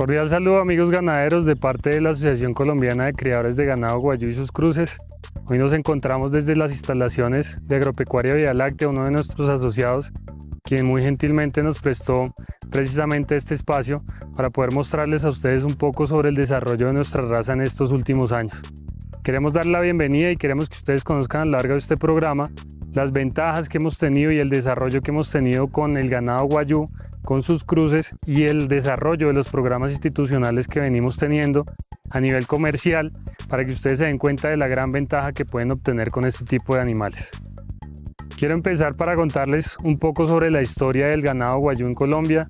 Cordial saludo amigos ganaderos de parte de la Asociación Colombiana de Criadores de Ganado Guayú y sus cruces. Hoy nos encontramos desde las instalaciones de Agropecuaria Vía Láctea, uno de nuestros asociados, quien muy gentilmente nos prestó precisamente este espacio para poder mostrarles a ustedes un poco sobre el desarrollo de nuestra raza en estos últimos años. Queremos dar la bienvenida y queremos que ustedes conozcan a lo largo de este programa las ventajas que hemos tenido y el desarrollo que hemos tenido con el ganado guayú, con sus cruces y el desarrollo de los programas institucionales que venimos teniendo a nivel comercial para que ustedes se den cuenta de la gran ventaja que pueden obtener con este tipo de animales. Quiero empezar para contarles un poco sobre la historia del ganado guayú en Colombia.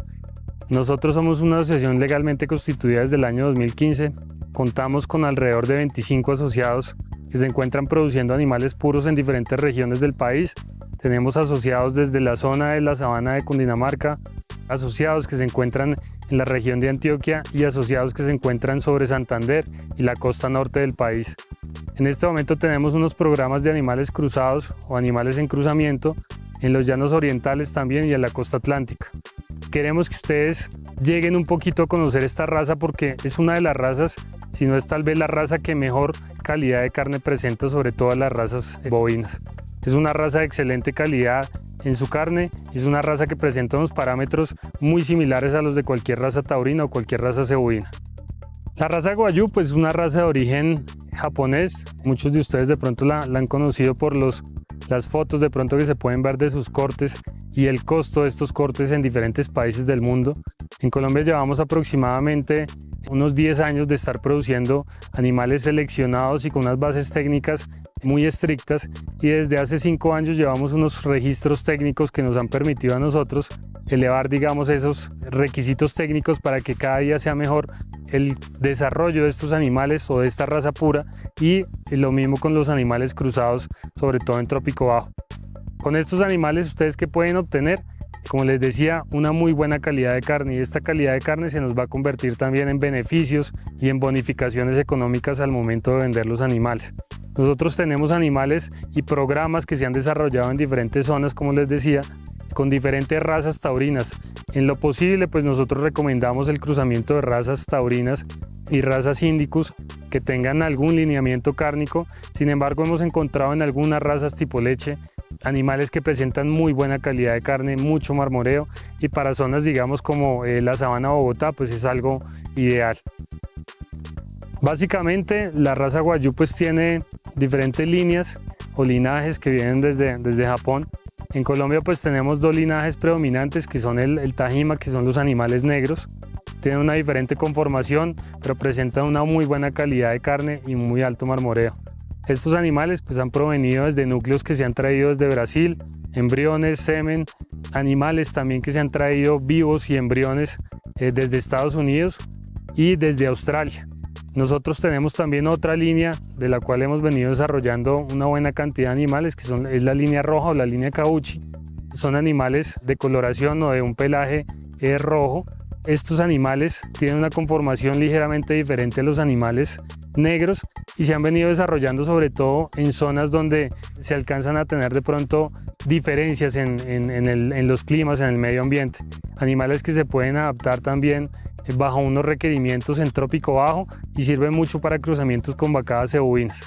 Nosotros somos una asociación legalmente constituida desde el año 2015. Contamos con alrededor de 25 asociados que se encuentran produciendo animales puros en diferentes regiones del país. Tenemos asociados desde la zona de la sabana de Cundinamarca, asociados que se encuentran en la región de Antioquia y asociados que se encuentran sobre Santander y la costa norte del país. En este momento tenemos unos programas de animales cruzados o animales en cruzamiento en los llanos orientales también y en la costa atlántica. Queremos que ustedes lleguen un poquito a conocer esta raza porque es una de las razas si no es tal vez la raza que mejor calidad de carne presenta sobre todas las razas bovinas. Es una raza de excelente calidad en su carne es una raza que presenta unos parámetros muy similares a los de cualquier raza taurina o cualquier raza cebovina. La raza Guayú pues es una raza de origen japonés, muchos de ustedes de pronto la, la han conocido por los, las fotos de pronto que se pueden ver de sus cortes y el costo de estos cortes en diferentes países del mundo. En Colombia llevamos aproximadamente unos 10 años de estar produciendo animales seleccionados y con unas bases técnicas muy estrictas y desde hace 5 años llevamos unos registros técnicos que nos han permitido a nosotros elevar digamos esos requisitos técnicos para que cada día sea mejor el desarrollo de estos animales o de esta raza pura y lo mismo con los animales cruzados sobre todo en trópico bajo. Con estos animales ustedes que pueden obtener como les decía, una muy buena calidad de carne y esta calidad de carne se nos va a convertir también en beneficios y en bonificaciones económicas al momento de vender los animales. Nosotros tenemos animales y programas que se han desarrollado en diferentes zonas, como les decía, con diferentes razas taurinas. En lo posible, pues nosotros recomendamos el cruzamiento de razas taurinas y razas índicos que tengan algún lineamiento cárnico. Sin embargo, hemos encontrado en algunas razas tipo leche animales que presentan muy buena calidad de carne, mucho marmoreo y para zonas digamos como eh, la sabana Bogotá pues es algo ideal. Básicamente la raza Guayú pues tiene diferentes líneas o linajes que vienen desde, desde Japón. En Colombia pues tenemos dos linajes predominantes que son el, el Tajima, que son los animales negros. Tienen una diferente conformación, pero presentan una muy buena calidad de carne y muy alto marmoreo. Estos animales pues han provenido desde núcleos que se han traído desde Brasil, embriones, semen, animales también que se han traído vivos y embriones eh, desde Estados Unidos y desde Australia. Nosotros tenemos también otra línea de la cual hemos venido desarrollando una buena cantidad de animales que son, es la línea roja o la línea cauchi. Son animales de coloración o de un pelaje eh, rojo. Estos animales tienen una conformación ligeramente diferente a los animales negros y se han venido desarrollando sobre todo en zonas donde se alcanzan a tener de pronto diferencias en, los climas, en el medio ambiente. Animales que se pueden adaptar también bajo unos requerimientos en trópico bajo y sirven mucho para cruzamientos con vacadas cebuinas.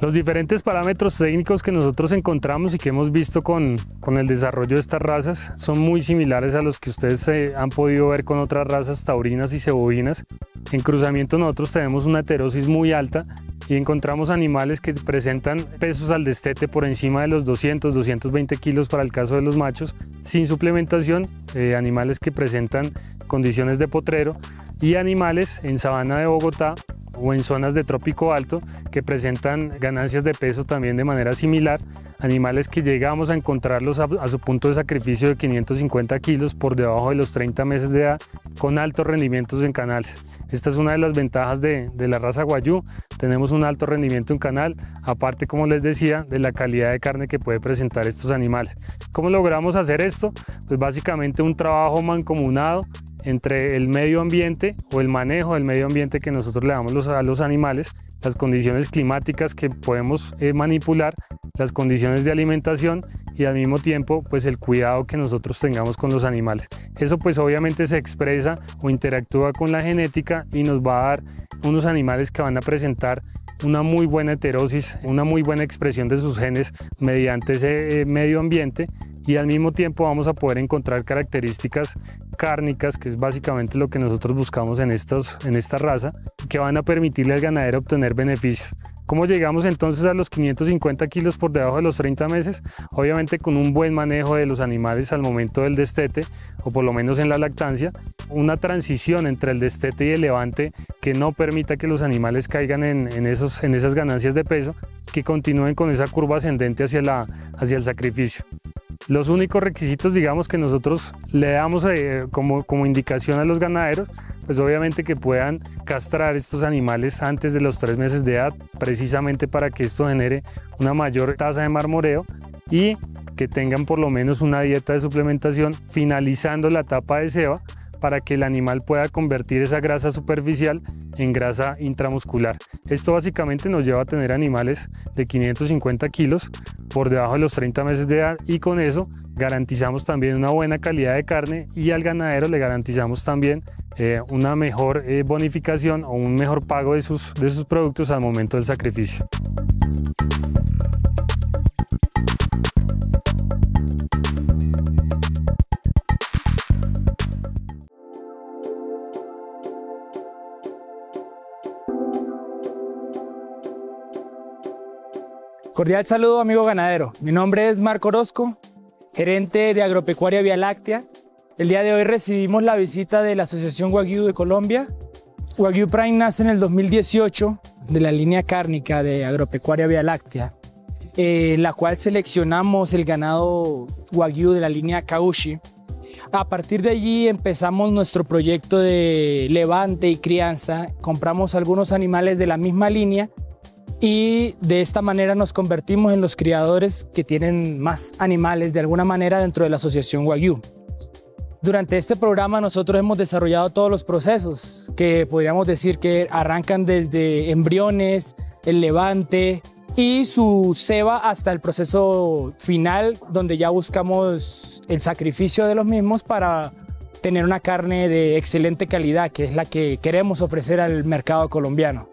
Los diferentes parámetros técnicos que nosotros encontramos y que hemos visto con, con el desarrollo de estas razas son muy similares a los que ustedes eh, han podido ver con otras razas taurinas y cebovinas. En cruzamiento nosotros tenemos una heterosis muy alta y encontramos animales que presentan pesos al destete por encima de los 200, 220 kilos para el caso de los machos, sin suplementación, eh, animales que presentan condiciones de potrero y animales en sabana de Bogotá o en zonas de trópico alto que presentan ganancias de peso también de manera similar, animales que llegamos a encontrarlos a, su punto de sacrificio de 550 kilos por debajo de los 30 meses de edad con altos rendimientos en canales. Esta es una de las ventajas de, de, la raza Guayú. Tenemos un alto rendimiento en canal, aparte, como les decía, de la calidad de carne que puede presentar estos animales. ¿Cómo logramos hacer esto? Pues básicamente un trabajo mancomunado entre el medio ambiente o el manejo del medio ambiente que nosotros le damos a los animales, las condiciones climáticas que podemos eh, manipular, las condiciones de alimentación y al mismo tiempo pues el cuidado que nosotros tengamos con los animales. Eso pues obviamente se expresa o interactúa con la genética y nos va a dar unos animales que van a presentar una muy buena heterosis, una muy buena expresión de sus genes mediante ese eh, medio ambiente y al mismo tiempo vamos a poder encontrar características cárnicas, que es básicamente lo que nosotros buscamos en, estos, en esta raza, que van a permitirle al ganadero obtener beneficios. ¿Cómo llegamos entonces a los 550 kilos por debajo de los 30 meses? Obviamente con un buen manejo de los animales al momento del destete, o por lo menos en la lactancia, una transición entre el destete y el levante que no permita que los animales caigan en, esos, en esas ganancias de peso, que continúen con esa curva ascendente hacia, la, hacia el sacrificio. Los únicos requisitos, digamos, que nosotros le damos eh, como, como indicación a los ganaderos, pues obviamente que puedan castrar estos animales antes de los tres meses de edad, precisamente para que esto genere una mayor tasa de marmoreo y que tengan por lo menos una dieta de suplementación finalizando la etapa de ceba para que el animal pueda convertir esa grasa superficial en grasa intramuscular. Esto básicamente nos lleva a tener animales de 550 kilos por debajo de los 30 meses de edad y con eso garantizamos también una buena calidad de carne y al ganadero le garantizamos también eh, una mejor eh, bonificación o un mejor pago de sus, de sus productos al momento del sacrificio. Cordial saludo amigo ganadero, mi nombre es Marco Orozco, gerente de Agropecuaria Vía Láctea. El día de hoy recibimos la visita de la Asociación Wagyu de Colombia. Wagyu Prime nace en el 2018 de la línea cárnica de Agropecuaria Vía Láctea, eh, la cual seleccionamos el ganado Wagyu de la línea Kaushi. A partir de allí empezamos nuestro proyecto de levante y crianza. Compramos algunos animales de la misma línea y de esta manera nos convertimos en los criadores que tienen más animales de alguna manera dentro de la asociación Wagyu. Durante este programa nosotros hemos desarrollado todos los procesos que podríamos decir que arrancan desde embriones, el levante y su ceba hasta el proceso final donde ya buscamos el sacrificio de los mismos para tener una carne de excelente calidad que es la que queremos ofrecer al mercado colombiano.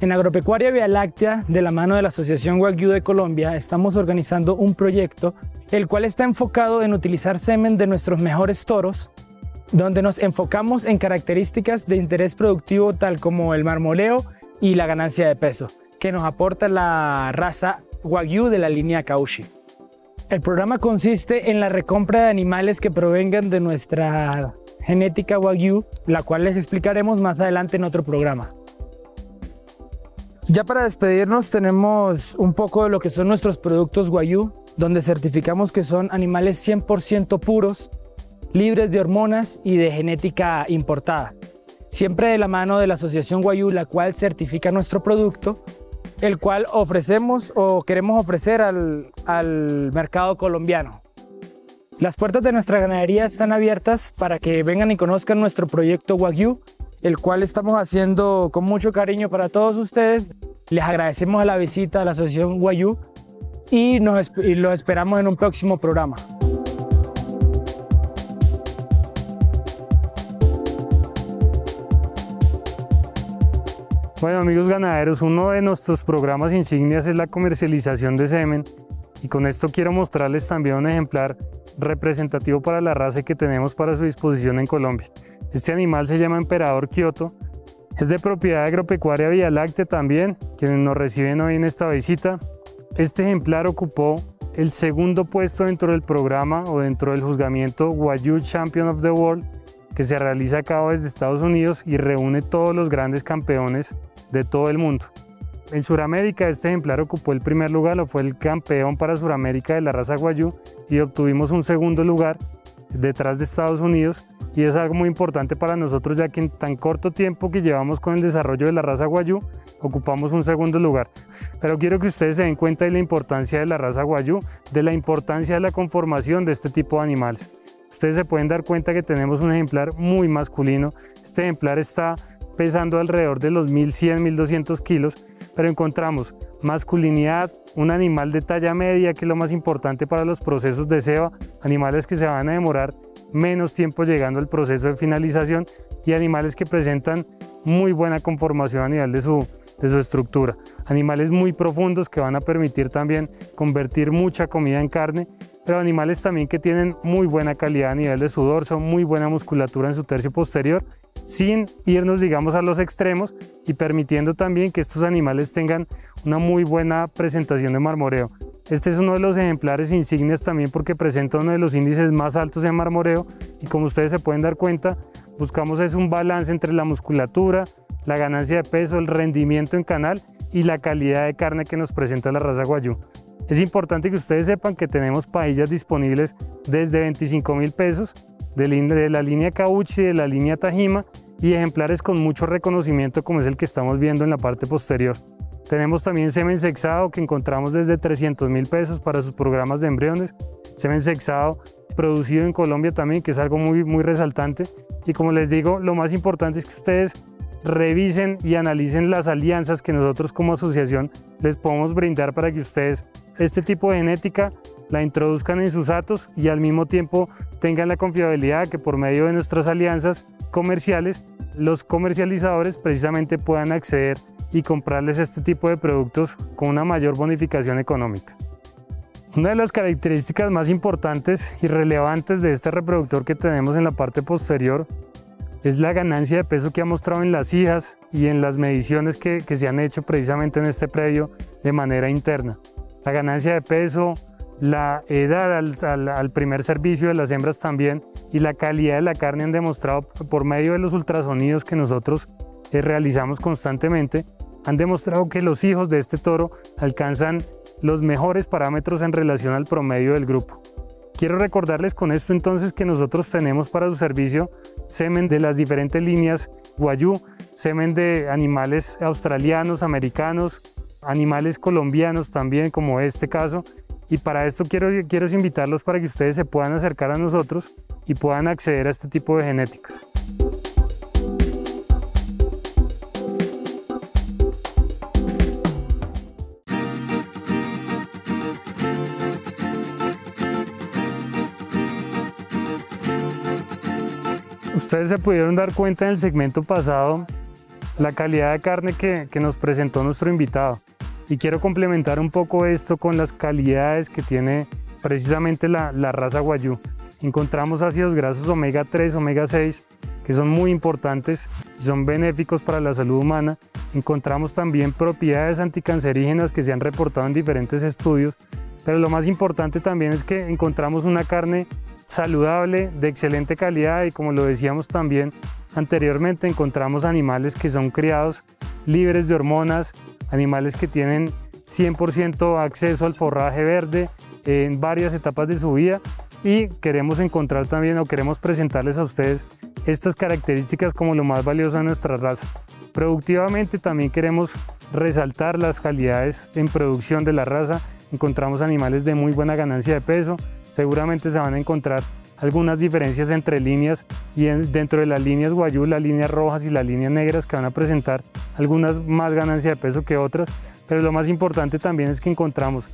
En Agropecuaria Vía Láctea, de la mano de la Asociación Wagyu de Colombia, estamos organizando un proyecto el cual está enfocado en utilizar semen de nuestros mejores toros, donde nos enfocamos en características de interés productivo tal como el marmoleo y la ganancia de peso, que nos aporta la raza Wagyu de la línea Kaushi. El programa consiste en la recompra de animales que provengan de nuestra genética Wagyu, la cual les explicaremos más adelante en otro programa. Ya para despedirnos tenemos un poco de lo que son nuestros productos Guayú, donde certificamos que son animales 100% puros, libres de hormonas y de genética importada. Siempre de la mano de la Asociación Guayú, la cual certifica nuestro producto, el cual ofrecemos o queremos ofrecer al, al mercado colombiano. Las puertas de nuestra ganadería están abiertas para que vengan y conozcan nuestro proyecto Wagyu, el cual estamos haciendo con mucho cariño para todos ustedes. Les agradecemos la visita a la Asociación Guayú y, nos, los esperamos en un próximo programa. Bueno amigos ganaderos, uno de nuestros programas insignias es la comercialización de semen y con esto quiero mostrarles también un ejemplar representativo para la raza que tenemos para su disposición en Colombia. Este animal se llama Emperador Kioto. Es de propiedad agropecuaria Vía Láctea también, quienes nos reciben hoy en esta visita. Este ejemplar ocupó el segundo puesto dentro del programa o dentro del juzgamiento Wagyu Champion of the World que se realiza a cabo desde Estados Unidos y reúne todos los grandes campeones de todo el mundo. En Sudamérica este ejemplar ocupó el primer lugar o fue el campeón para Sudamérica de la raza Wagyu y obtuvimos un segundo lugar detrás de Estados Unidos y es algo muy importante para nosotros ya que en tan corto tiempo que llevamos con el desarrollo de la raza Guayú ocupamos un segundo lugar. Pero quiero que ustedes se den cuenta de la importancia de la raza Guayú, de la importancia de la conformación de este tipo de animales. Ustedes se pueden dar cuenta que tenemos un ejemplar muy masculino. Este ejemplar está pesando alrededor de los 1100, 1200 kilos, pero encontramos masculinidad, un animal de talla media, que es lo más importante para los procesos de ceba, animales que se van a demorar menos tiempo llegando al proceso de finalización y animales que presentan muy buena conformación a nivel de su, de su estructura. Animales muy profundos que van a permitir también convertir mucha comida en carne, pero animales también que tienen muy buena calidad a nivel de su dorso, muy buena musculatura en su tercio posterior, sin irnos digamos a los extremos y permitiendo también que estos animales tengan una muy buena presentación de marmoreo. Este es uno de los ejemplares insignes también porque presenta uno de los índices más altos de marmoreo y como ustedes se pueden dar cuenta, buscamos es un balance entre la musculatura, la ganancia de peso, el rendimiento en canal y la calidad de carne que nos presenta la raza Guayú. Es importante que ustedes sepan que tenemos paillas disponibles desde 25 mil pesos de, la línea Cauchi, de la línea Tajima y ejemplares con mucho reconocimiento como es el que estamos viendo en la parte posterior. Tenemos también semen sexado que encontramos desde 300 mil pesos para sus programas de embriones. Semen sexado producido en Colombia también, que es algo muy, muy resaltante. Y como les digo, lo más importante es que ustedes revisen y analicen las alianzas que nosotros como asociación les podemos brindar para que ustedes este tipo de genética la introduzcan en sus atos y al mismo tiempo tengan la confiabilidad que por medio de nuestras alianzas comerciales los comercializadores precisamente puedan acceder y comprarles este tipo de productos con una mayor bonificación económica. Una de las características más importantes y relevantes de este reproductor que tenemos en la parte posterior es la ganancia de peso que ha mostrado en las hijas y en las mediciones que, se han hecho precisamente en este predio de manera interna. La ganancia de peso, la edad al, primer servicio de las hembras también y la calidad de la carne han demostrado por medio de los ultrasonidos que nosotros eh, realizamos constantemente, han demostrado que los hijos de este toro alcanzan los mejores parámetros en relación al promedio del grupo. Quiero recordarles con esto entonces que nosotros tenemos para su servicio semen de las diferentes líneas guayú, semen de animales australianos, americanos, animales colombianos también como este caso. Y para esto quiero, quiero invitarlos para que ustedes se puedan acercar a nosotros y puedan acceder a este tipo de genética. Ustedes se pudieron dar cuenta en el segmento pasado la calidad de carne que, nos presentó nuestro invitado. Y quiero complementar un poco esto con las calidades que tiene precisamente la, raza Guayú. Encontramos ácidos grasos omega 3, omega 6, que son muy importantes y son benéficos para la salud humana. Encontramos también propiedades anticancerígenas que se han reportado en diferentes estudios. Pero lo más importante también es que encontramos una carne saludable, de excelente calidad y como lo decíamos también anteriormente, encontramos animales que son criados libres de hormonas, animales que tienen 100% acceso al forraje verde en varias etapas de su vida y queremos encontrar también o queremos presentarles a ustedes estas características como lo más valioso de nuestra raza. Productivamente también queremos resaltar las calidades en producción de la raza. Encontramos animales de muy buena ganancia de peso, seguramente se van a encontrar algunas diferencias entre líneas y dentro de las líneas guayú, las líneas rojas y las líneas negras que van a presentar algunas más ganancia de peso que otras, pero lo más importante también es que encontramos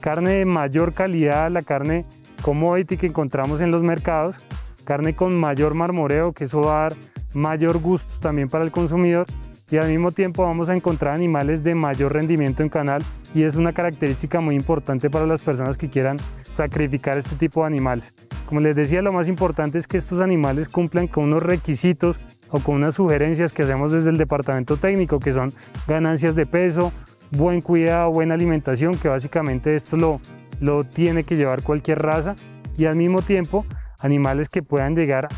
carne de mayor calidad, la carne commodity que encontramos en los mercados, carne con mayor marmoreo, que eso va a dar mayor gusto también para el consumidor y al mismo tiempo vamos a encontrar animales de mayor rendimiento en canal y es una característica muy importante para las personas que quieran sacrificar este tipo de animales. Como les decía, lo más importante es que estos animales cumplan con unos requisitos o con unas sugerencias que hacemos desde el departamento técnico, que son ganancias de peso, buen cuidado, buena alimentación, que básicamente esto lo, lo tiene que llevar cualquier raza, y al mismo tiempo animales que puedan llegar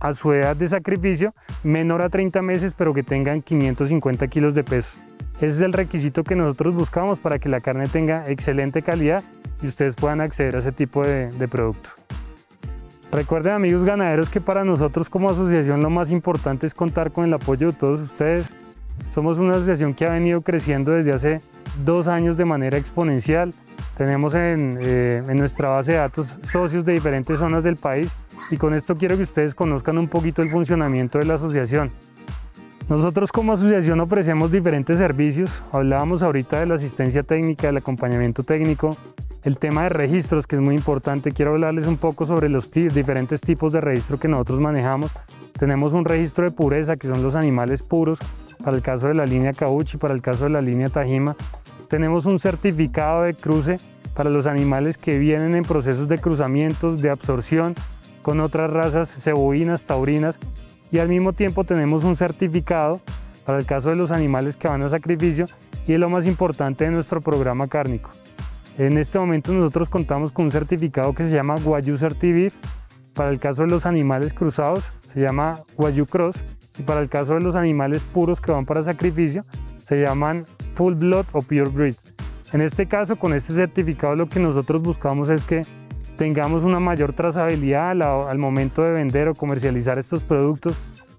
a su edad de sacrificio menor a 30 meses, pero que tengan 550 kilos de peso. Ese es el requisito que nosotros buscamos para que la carne tenga excelente calidad y ustedes puedan acceder a ese tipo de, producto. Recuerden amigos ganaderos que para nosotros como asociación lo más importante es contar con el apoyo de todos ustedes. Somos una asociación que ha venido creciendo desde hace dos años de manera exponencial. Tenemos en, eh, en nuestra base de datos socios de diferentes zonas del país y con esto quiero que ustedes conozcan un poquito el funcionamiento de la asociación. Nosotros como asociación ofrecemos diferentes servicios. Hablábamos ahorita de la asistencia técnica, del acompañamiento técnico, el tema de registros que es muy importante. Quiero hablarles un poco sobre los diferentes tipos de registro que nosotros manejamos. Tenemos un registro de pureza que son los animales puros para el caso de la línea Cauchi, para el caso de la línea Tajima. Tenemos un certificado de cruce para los animales que vienen en procesos de cruzamientos, de absorción con otras razas cebovinas, taurinas y al mismo tiempo tenemos un certificado para el caso de los animales que van a sacrificio y es lo más importante de nuestro programa cárnico. En este momento nosotros contamos con un certificado que se llama Guayu Certivif, para el caso de los animales cruzados se llama Guayu Cross y para el caso de los animales puros que van para sacrificio se llaman Full Blood o Pure Breed. En este caso, con este certificado lo que nosotros buscamos es que tengamos una mayor trazabilidad al, momento de vender o comercializar estos productos,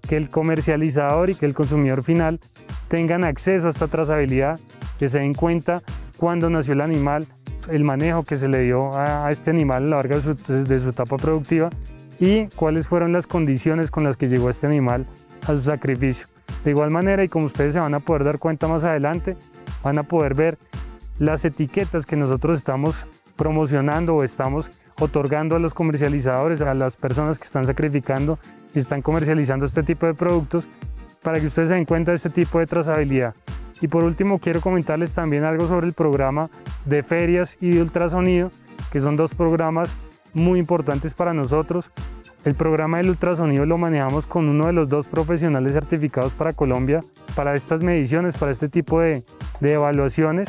que el comercializador y que el consumidor final tengan acceso a esta trazabilidad, que se den cuenta cuándo nació el animal, el manejo que se le dio a, este animal a lo largo de su etapa productiva y cuáles fueron las condiciones con las que llegó este animal a su sacrificio. De igual manera, y como ustedes se van a poder dar cuenta más adelante, van a poder ver las etiquetas que nosotros estamos promocionando o estamos otorgando a los comercializadores, a las personas que están sacrificando y están comercializando este tipo de productos, para que ustedes se den cuenta de este tipo de trazabilidad. Y por último, quiero comentarles también algo sobre el programa de ferias y de ultrasonido, que son dos programas muy importantes para nosotros. El programa del ultrasonido lo manejamos con uno de los dos profesionales certificados para Colombia para estas mediciones, para este tipo de, de evaluaciones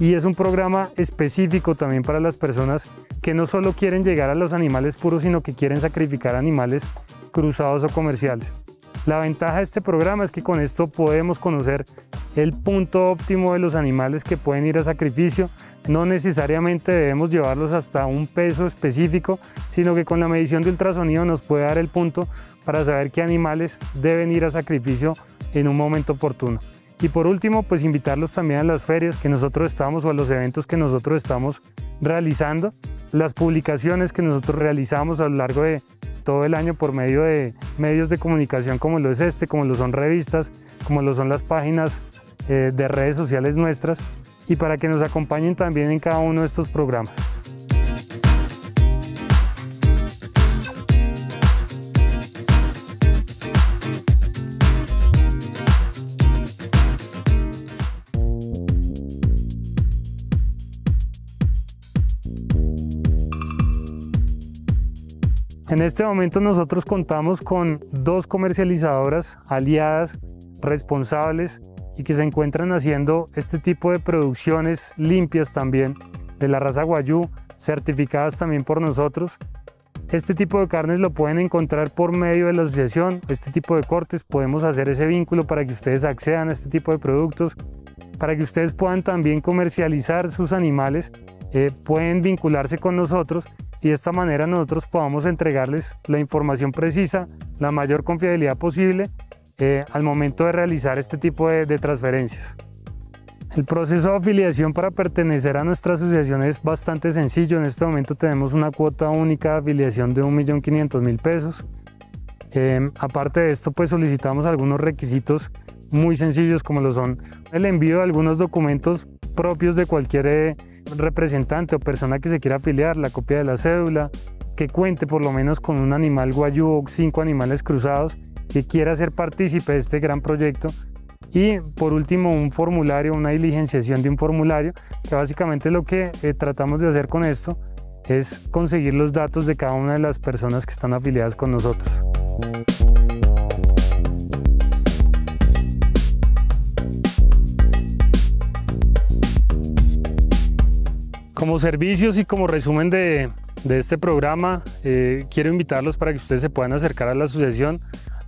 y es un programa específico también para las personas que no solo quieren llegar a los animales puros, sino que quieren sacrificar animales cruzados o comerciales. La ventaja de este programa es que con esto podemos conocer el punto óptimo de los animales que pueden ir a sacrificio. No necesariamente debemos llevarlos hasta un peso específico, sino que con la medición de ultrasonido nos puede dar el punto para saber qué animales deben ir a sacrificio en un momento oportuno. Y por último, pues invitarlos también a las ferias que nosotros estamos o a los eventos que nosotros estamos realizando, las publicaciones que nosotros realizamos a lo largo de todo el año por medio de medios de comunicación como lo es este, como lo son revistas, como lo son las páginas eh, de redes sociales nuestras y para que nos acompañen también en cada uno de estos programas. En este momento nosotros contamos con dos comercializadoras aliadas, responsables y que se encuentran haciendo este tipo de producciones limpias también de la raza guayú, certificadas también por nosotros. Este tipo de carnes lo pueden encontrar por medio de la asociación, este tipo de cortes, podemos hacer ese vínculo para que ustedes accedan a este tipo de productos, para que ustedes puedan también comercializar sus animales, eh, pueden vincularse con nosotros y de esta manera nosotros podamos entregarles la información precisa, la mayor confiabilidad posible eh, al momento de realizar este tipo de, transferencias. El proceso de afiliación para pertenecer a nuestra asociación es bastante sencillo. En este momento tenemos una cuota única de afiliación de 1.500.000 pesos. Eh, aparte de esto, pues solicitamos algunos requisitos muy sencillos como lo son el envío de algunos documentos propios de cualquier eh, representante o persona que se quiera afiliar, la copia de la cédula, que cuente por lo menos con un animal guayú o cinco animales cruzados, que quiera ser partícipe de este gran proyecto. Y por último, un formulario, una diligenciación de un formulario, que básicamente lo que eh, tratamos de hacer con esto es conseguir los datos de cada una de las personas que están afiliadas con nosotros. Como servicios y como resumen de, este programa, eh, quiero invitarlos para que ustedes se puedan acercar a la asociación.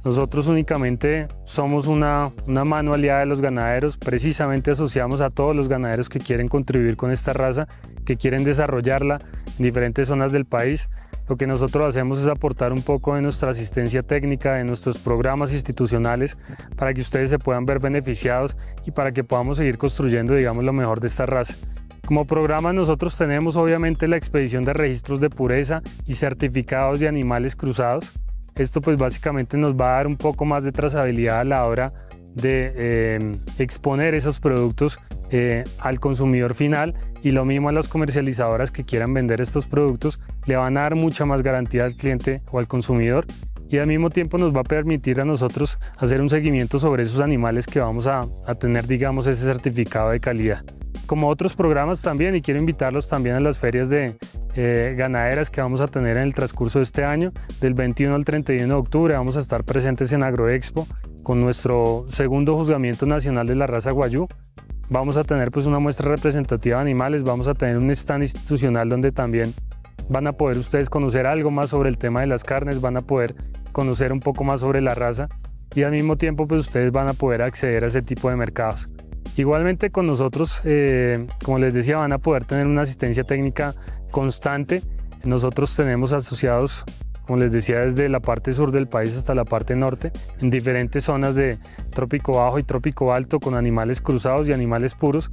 Nosotros únicamente somos una, una mano de los ganaderos, precisamente asociamos a todos los ganaderos que quieren contribuir con esta raza, que quieren desarrollarla en diferentes zonas del país. Lo que nosotros hacemos es aportar un poco de nuestra asistencia técnica, de nuestros programas institucionales, para que ustedes se puedan ver beneficiados y para que podamos seguir construyendo, digamos, lo mejor de esta raza. Como programa nosotros tenemos obviamente la expedición de registros de pureza y certificados de animales cruzados. Esto pues básicamente nos va a dar un poco más de trazabilidad a la hora de eh, exponer esos productos eh, al consumidor final. Y lo mismo a las comercializadoras que quieran vender estos productos le van a dar mucha más garantía al cliente o al consumidor. Y al mismo tiempo nos va a permitir a nosotros hacer un seguimiento sobre esos animales que vamos a, tener digamos ese certificado de calidad como otros programas también y quiero invitarlos también a las ferias de eh, ganaderas que vamos a tener en el transcurso de este año del 21 al 31 de octubre vamos a estar presentes en Agroexpo con nuestro segundo juzgamiento nacional de la raza guayú vamos a tener pues una muestra representativa de animales, vamos a tener un stand institucional donde también van a poder ustedes conocer algo más sobre el tema de las carnes, van a poder conocer un poco más sobre la raza y al mismo tiempo pues ustedes van a poder acceder a ese tipo de mercados. Igualmente con nosotros, eh, como les decía, van a poder tener una asistencia técnica constante. Nosotros tenemos asociados como les decía, desde la parte sur del país hasta la parte norte, en diferentes zonas de trópico bajo y trópico alto, con animales cruzados y animales puros.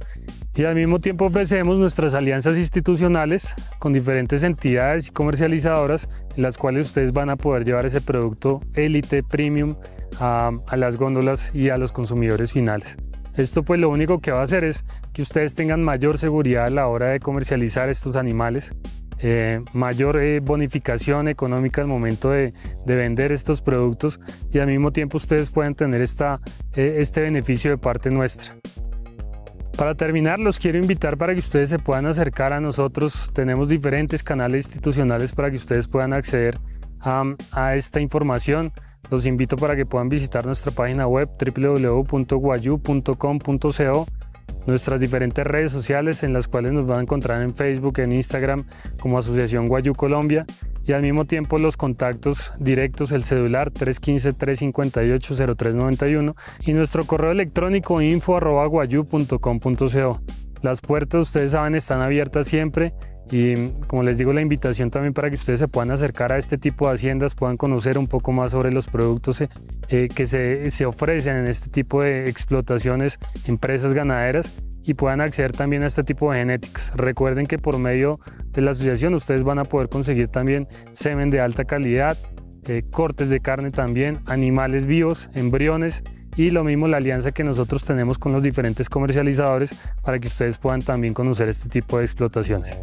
Y al mismo tiempo ofrecemos nuestras alianzas institucionales con diferentes entidades y comercializadoras, en las cuales ustedes van a poder llevar ese producto élite, premium, a, a las góndolas y a los consumidores finales. Esto pues lo único que va a hacer es que ustedes tengan mayor seguridad a la hora de comercializar estos animales eh, mayor eh, bonificación económica al momento de, vender estos productos y al mismo tiempo ustedes pueden tener esta, eh, este beneficio de parte nuestra. Para terminar, los quiero invitar para que ustedes se puedan acercar a nosotros. Tenemos diferentes canales institucionales para que ustedes puedan acceder a, a esta información. Los invito para que puedan visitar nuestra página web www.guayu.com.co nuestras diferentes redes sociales en las cuales nos van a encontrar en Facebook, en Instagram como Asociación Guayú Colombia y al mismo tiempo los contactos directos, el celular 315-358-0391 y nuestro correo electrónico info.guayu.com.co. Las puertas, ustedes saben, están abiertas siempre y como les digo, la invitación también para que ustedes se puedan acercar a este tipo de haciendas, puedan conocer un poco más sobre los productos eh, eh, que se, se, ofrecen en este tipo de explotaciones, empresas ganaderas y puedan acceder también a este tipo de genéticas. Recuerden que por medio de la asociación ustedes van a poder conseguir también semen de alta calidad, eh, cortes de carne también, animales vivos, embriones y lo mismo la alianza que nosotros tenemos con los diferentes comercializadores para que ustedes puedan también conocer este tipo de explotaciones.